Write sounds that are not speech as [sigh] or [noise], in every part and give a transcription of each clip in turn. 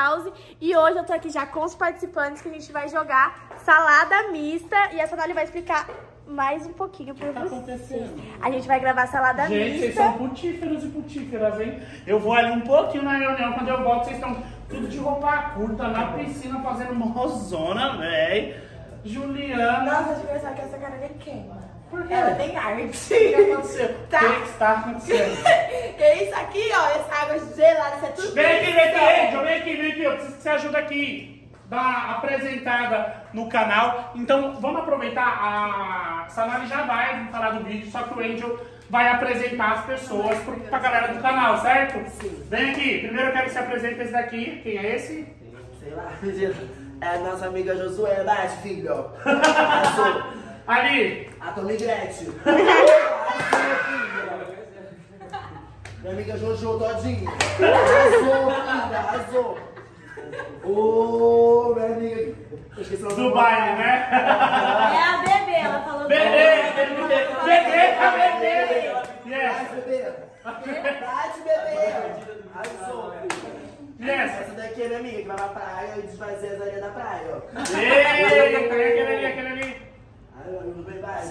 House. E hoje eu tô aqui já com os participantes que a gente vai jogar salada mista. E a Sonali vai explicar mais um pouquinho pra O que tá vocês. acontecendo? A gente vai gravar salada Gente, vocês mista. são putíferos e putíferas, hein? Eu vou ali um pouquinho na reunião, quando eu volto, vocês estão tudo de roupa curta na piscina, fazendo mozona, véi. Juliana. Nossa, de pensar que essa cara nem queima. Por quê? Ela tem arte. O que aconteceu? Tá. [laughs] O que está acontecendo? [laughs] que isso aqui, ó, essa água gelada, isso é tudo Vem aqui, vem aqui. Angel, vem aqui, vem aqui. Eu preciso que você ajude aqui. Uma apresentada no canal. Então, vamos aproveitar. A Sanali já vai falar do vídeo, só que o Angel vai apresentar as pessoas pro, pra galera do canal, certo? Sim. Vem aqui. Primeiro eu quero que você apresente esse daqui. Quem é esse? Sei lá, [laughs] é a nossa amiga Josué, bate, filho. Ali. A Tommy Gretchen. Minha amiga Jojo todinha. Arrasou, filha, arrasou. Ô, minha amiga. Eu esqueci o nome Do baile, né? É a bebê, ela falou Bebê, bebê, bebê, bebê. Yes, bebê. Bate, bebê. Arrasou, yes. Essa daqui é minha amiga que vai pra praia e desfazer as areias da praia, ó. Ei, aquele ali, aquele ali. Vai,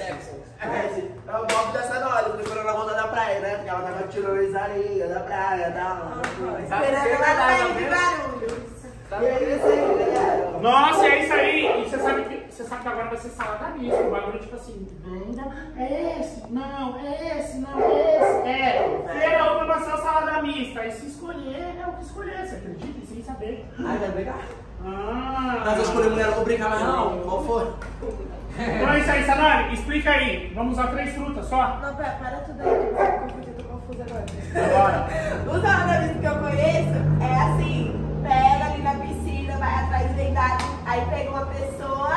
É o golpe dessa Dolly, preparando a volta da praia, né? Porque ela tava tirando as areias da praia e tal. Esperando ela sair de Guarulhos. E é isso aí, galera. Nossa, é isso aí. E você sabe que, você sabe que agora vai ser salada mista. O bagulho, tipo assim, banda, é esse, não, é esse, não, é esse. É, feira uma maçã salada mista. Aí se escolher, é o que escolher. Você acredita? Sem saber. Ai, vai brigar? Ah. Mas eu escolhi mulher, não vou brincar mais não. Qual foi? [laughs] Então é isso aí, Sanari. Explica aí. Vamos usar três frutas só? Não, pera, para tudo aí, eu tô confusa, tô confusa agora. Agora. [laughs] O salada que eu conheço é assim, pega ali na piscina, vai atrás do vendado, aí pega uma pessoa,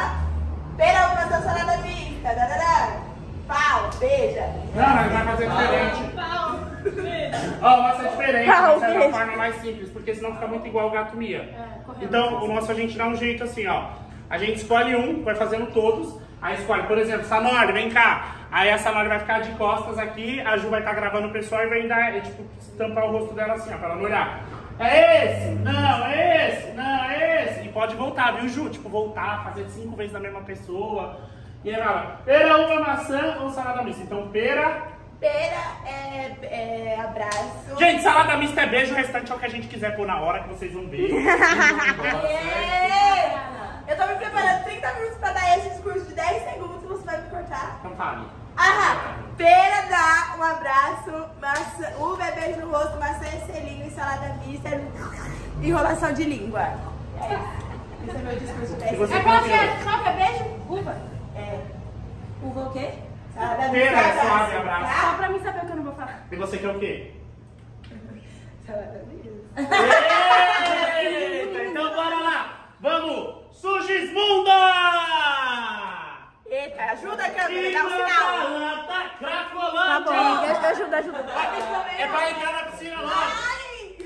pera uma da salada mista, dadadá, pau, beija. Não, mas vai fazer diferente. Pau, bebê. Ó, vai ser diferente, Ah, vai ser ok. uma forma mais simples, porque senão fica muito igual o gato Mia. Então, o nosso a gente dá um jeito assim, ó. A gente escolhe um, vai fazendo todos, aí escolhe, por exemplo, Sanori, vem cá. Aí a Sanori vai ficar de costas aqui, a Ju vai estar gravando o pessoal e vai dar, é, tipo, tampar o rosto dela assim, ó, pra ela não olhar. É esse? Não, é esse? Não, é esse? E pode voltar, viu, Ju? Tipo, voltar, fazer cinco vezes na mesma pessoa. E aí ela, pera, uva, maçã ou salada mista? Então, pera, Pera é, é abraço. Gente, salada mista é beijo, o restante é o que a gente quiser pôr na hora que vocês vão ver. [laughs] Eu tô me preparando 30 minutos pra dar esse discurso de 10 segundos, você vai me cortar? Então fale. Aham, pera dá um abraço, maçã, é beijo no rosto, maçã é selinho e salada mista enrolação de língua. É isso. Esse é meu discurso de 10 E você? É qual que é? Qual que é beijo? Uva. É, Uva o quê? salada Pera, mista é suave, abraço. Só pra mim saber o que eu não vou falar. E você quer o quê? Salada mista. Eita, então bora lá. Vamos, Sugismunda! Eita, ajuda câmera, dá um sinal. Tá Cracolândia! bom, eu ajuda, ajuda. É pra entrar na piscina lá. Ai!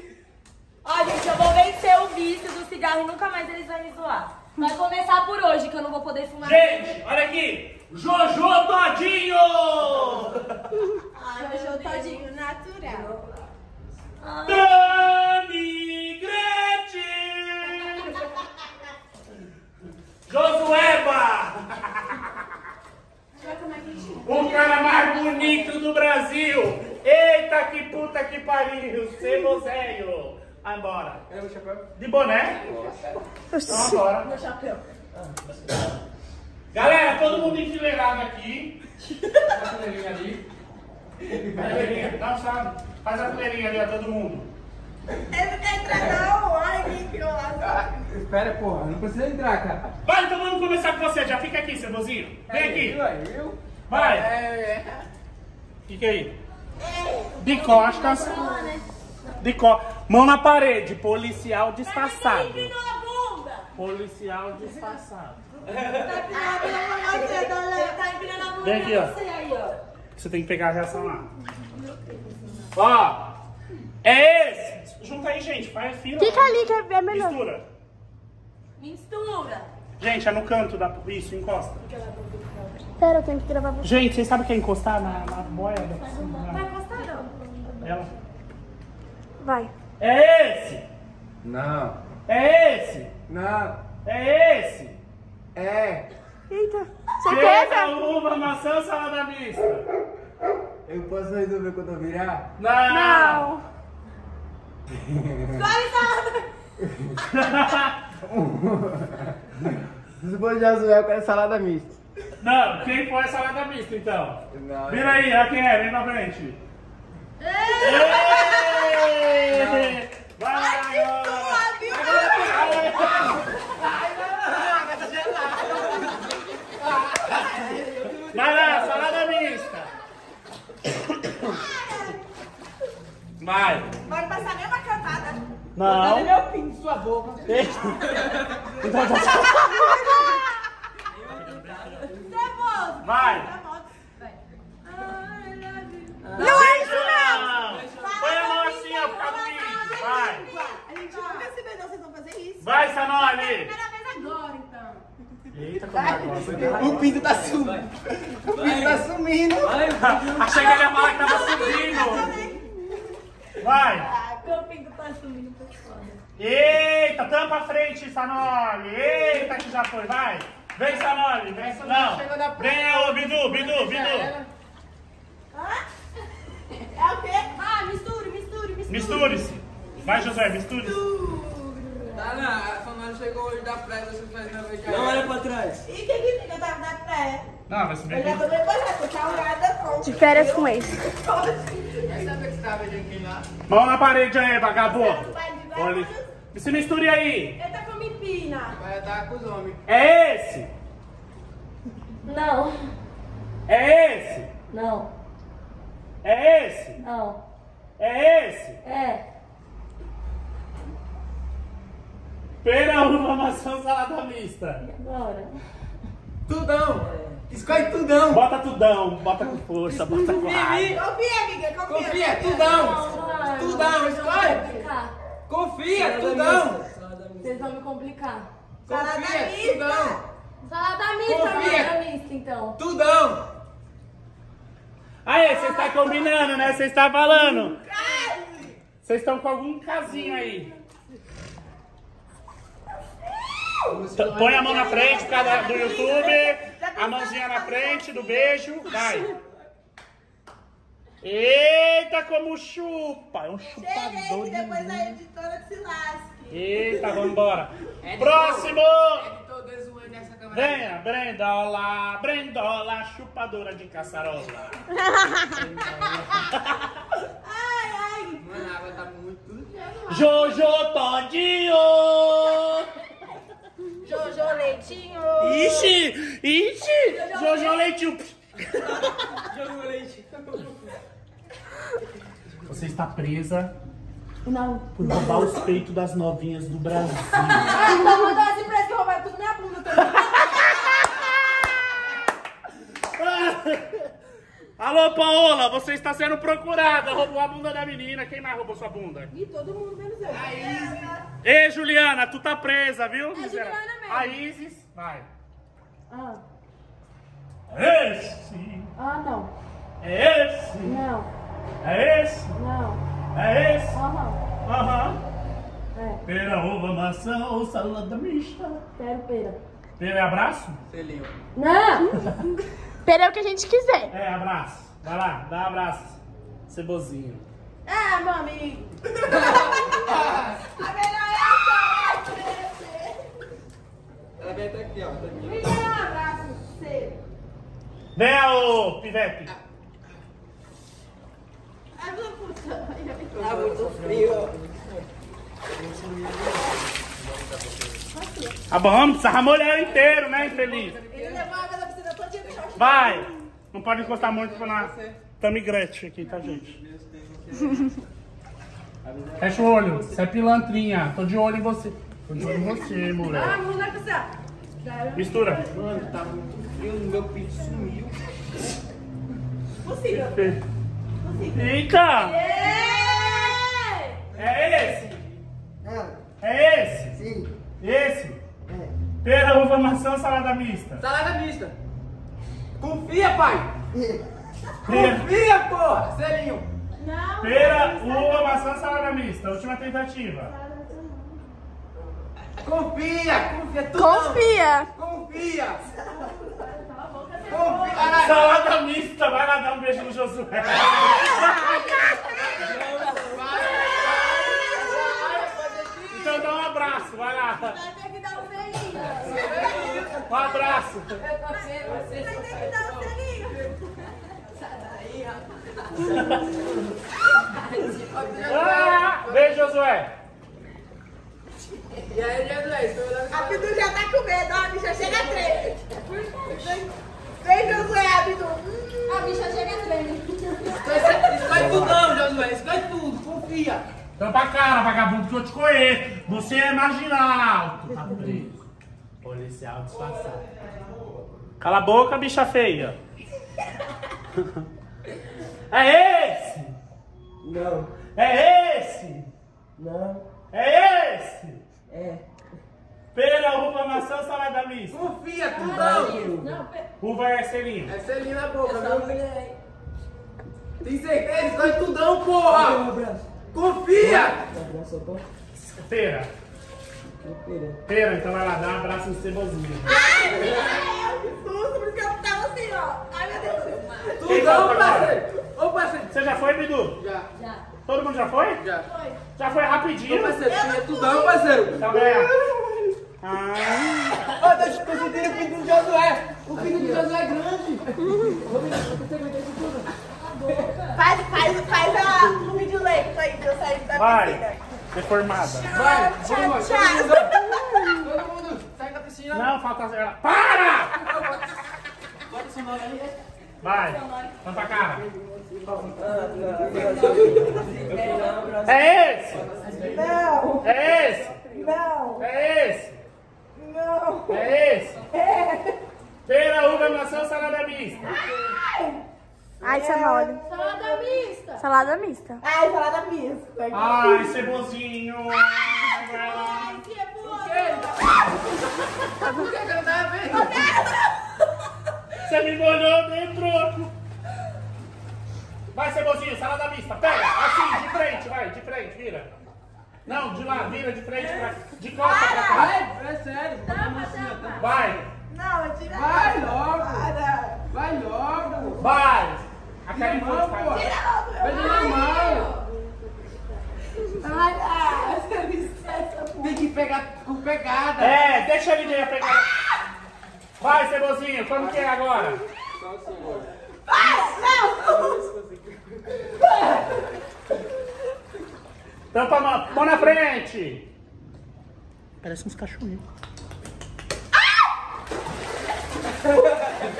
Ó, gente, eu vou vencer o vício do cigarro e nunca mais eles vão me zoar. Vai começar por hoje, que eu não vou poder fumar. Gente, olha aqui. Jojo Todinho! Ai, meu todinho natural. Dani Gretchen! Josueba! O cara mais bonito do Brasil! Eita que puta que pariu! Ceboséio! Vai embora. Cadê meu chapéu? De boné? Então agora. Meu chapéu. Galera, todo mundo enfileirado aqui. Tá a fileirinha ali. Fileirinha, Dá um salve. Faz a fileirinha ali, ó, todo mundo. Ele não quer entrar não, ai que. Ah, espera, porra. Não precisa entrar, cara. Vai, então vamos começar com você. Já fica aqui, Cebozinho. Vem aqui. Viu aí, viu? Vai. É, Fica aí. De costas. De co... Mão na parede. Policial disfarçado. Policial disfarçado. Tá empinando a bunda Vem aqui, você ó. Você tem que pegar a reação lá. Ó. É esse. Junta aí, gente. Faz fila. Fica ali que é melhor. Mistura. Mistura. Gente, é no canto da... Isso, encosta. Pera, eu tenho que gravar você. Gente, vocês sabem o que é encostar na, na boia da piscina? Vai encostar, não. Ela. Vai. É esse. Não. É esse? Não. É esse? É. Eita. Certeza? uva, maçã ou salada mista? Eu posso resolver quando eu virar? Não. Não. [laughs] Se for [laughs] de azul, eu quero salada mista. Não, quem foi salada mista então? Não. Vira aí, a quem é? Vem pra frente. Êêêê! Vai lá, agora. Vai lá, salada mista. Vai. Pode passar nem uma cantada. Não. meu pinto, sua boca. [laughs] Vai. Não é isso não. Não. Põe a mão assim, ó, por causa do vídeo. Vai. A gente nunca não. Vocês vão fazer isso. Vai, Sanoli. Primeira vez agora, então. Eita, como agora. O pinto tá sumindo. O pinto tá sumindo. Achei que ele ia falar que tava subindo. Vai. Ah, meu pinto tá sumindo pra fora. Eita, tampa a frente, Sanoli. Eita, que já foi, vai. Vem, Sanoli. Vem, não. Vem, ô, Bidu, Bidu, Bidu. É o quê? Ah, misture, misture, misture. Misture-se. Vai, José, misture-se. Tá, não. A Sonora chegou hoje da praia, você faz na vez Não olha pra trás. E o que que fica? Eu tava na praia. Não, vai subir Eu já tô preparada, tô calada com. De férias com ex. Vai saber que você tava aqui lá. Mão na parede aí, vagabundo. Vai Olha. Se misture aí. Ele tá com empina. Vai dar com os homens. É esse. Não, É esse. não, É esse. não. É esse. É. Pera, uva, maçã, salada mista. Agora. Tudão. Escolhe tudão. Bota tudão, bota com força, bota com raiva. Confia, amiga, confia. Confia, tudão. Não, Tudão, escolhe. Confia, tudão. Vocês vão me complicar. Salada Confia, mista. tudão. Salada mista, Confia. mista, então. Tudão. Aí, você está combinando, né? Você está falando. Vocês estão com algum casinho aí. Põe a mão na frente do YouTube. A mãozinha na frente do beijo. Vai. Eita, como chupa. É um chupador que de... depois a editora se lasque. Eita, vamos embora. [laughs] Próximo. Desuando nessa câmera. Venha, Brendola, Brendola, chupadora de caçarola. Ai, ai. Mano, a água tá muito... Jojo Todinho! Jojo Leitinho. Ixi! Ixi! Jojo Leitinho! Você está presa Não. por roubar os peitos das novinhas do Brasil. Ah, então manda as empresas que roubaram tudo minha bunda também. Alô, Paola, você está sendo procurada. Roubou a bunda da menina. Quem mais roubou sua bunda? E todo mundo menos eu. Ei, Juliana, tu tá presa, viu? É Juliana mesmo. A Isis, vai. Ah, Esse, ah não. é esse, Não, é esse, não. é esse. Aham. Aham. É, Pera, uva, maçã ou salada mista? quero pera. Pera, é abraço? Selinho. Não! Pera é o que a gente quiser. É, abraço. Vai lá, dá um abraço. Cebozinho. Ah, mami. [laughs] A melhor é essa. Ela vem até aqui, ó. Tá. Me dá um abraço, você. Venha, ô pivete. Ai, meu puta. Tá muito frio. Tá bom, precisa molhar inteiro, né, infeliz? Ele levou a água da piscina todinha no chão. Vai. Não pode encostar muito pra na tamigrete aqui, tá, gente? Fecha o olho. Você é pilantrinha. Tô de olho em você. Tô de olho em você, Ah, moleque. não precisar. Mistura. Mano, tá muito frio. Meu pinto sumiu. Possível. Eita! Ei! É esse? Ah, É esse? sim. Esse? É. Pera, uva, maçã, salada mista. Salada mista. Confia, pai. Pera, Confia, porra. Selinho. Não. pera, uva, maçã, salada mista. Última tentativa. Confia, confia, tudão. Confia. Confia. Confia. Salada mista, vai lá dar um beijo no Josué. Então dá um abraço, vai lá. Vai ter que dar um selinho. Um abraço. Vai ter que dar um selinho. Ah, beijo, Josué. E aí, Josué, estou olhando A Bidu já tá com medo, ó, a bicha chega a três. Vem, Josué, a Bidu. A bicha chega a três. Escolhe tudo não, Josué, escolhe tudo, confia. Tampa a cara, vagabundo, que eu te conheço. Você é marginal. Tu tá preso. Policial disfarçado. Cala a boca, bicha feia. É esse! Não, É esse! não, É esse! é. Pera, uva, maçã, salada mista. Confia, tudão. Uva é selinho. É selinho na boca, viu? Tem certeza? Escolhe tudão, porra. Confia. Abraço, tá? Pera. Pera. Então vai lá, dá um abraço no cebozinho. Ai, que susto, por isso que eu tava assim, ó. Ai, meu Deus. Volta agora? parceiro. Ô, parceiro. Você já foi, Bidu? Já, Todo mundo já foi? já. Já foi Ô, rapidinho? parceiro, é tudão, parceiro. Então ganha. [laughs] Ah, Ô, deixa eu conseguir o filho do Josué. O filho do Josué é grande. [laughs] Faz, faz, faz a, um vídeo leito aí, de eu sair da piscina. vai. Deformada. Vai, Tchau, vamos, tchau. Todo mundo, sai da piscina. Não, falta ela. Para! Bota aí. Vai. Tampa a cara. Um abraço. É esse! Não, É esse! não, É esse! não. É esse! Pera, uva, maçã, salada mista. Ai, Sanoli. Salada mista. Salada mista. Ai, salada mista. Ai, cebozinho. Ai, vai lá. Ai, que é boa. Por que eu não tava vendo? Você me molhou dentro. Vai, cebozinho, salada mista. Pega, assim, de frente, vai, de frente, vira. Não, de lá, vira de frente, pra, de costas pra cá. Vai, é sério. mocinha, tá? Vai, Não, tira Vai logo. Para. Vai logo. vai. A cara em Não, fogo, pô. vai. Tira logo, meu Vai na mão. Ai, ai, você me estressa muito. Tem que pegar com pegada. É, deixa a Lidia pegar. Vai, cebozinho, como que é agora? Tampa a mão, mão na frente. Parece uns cachorrinhos.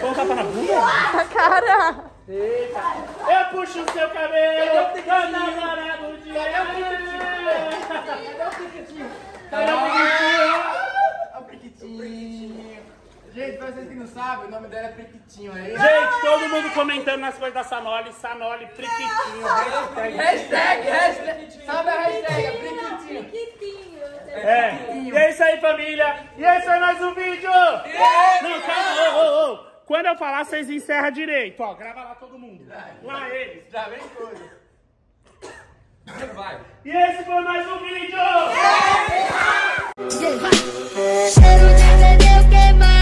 Põe um tapa na bunda. A cara. Eu puxo o seu cabelo, tô namorado de Cadê o Priquitinho? Ó o Priquitinho. Gente, pra vocês que não sabem, o nome dela é Priquitinho aí. Gente, todo mundo comentando nas coisas da Sanoli, Sanoli, Priquitinho, hashtag. Hashtag, hashtag. Sabe a hashtag? É Priquitinho. É. E é isso aí, família. E esse é mais um vídeo. Não, calma. Ô, ô, ô. Quando eu falar, vocês encerram direito. Ó, grava lá todo mundo. Lá eles. Já vem coisa. Vai. E esse foi mais um vídeo. Cheiro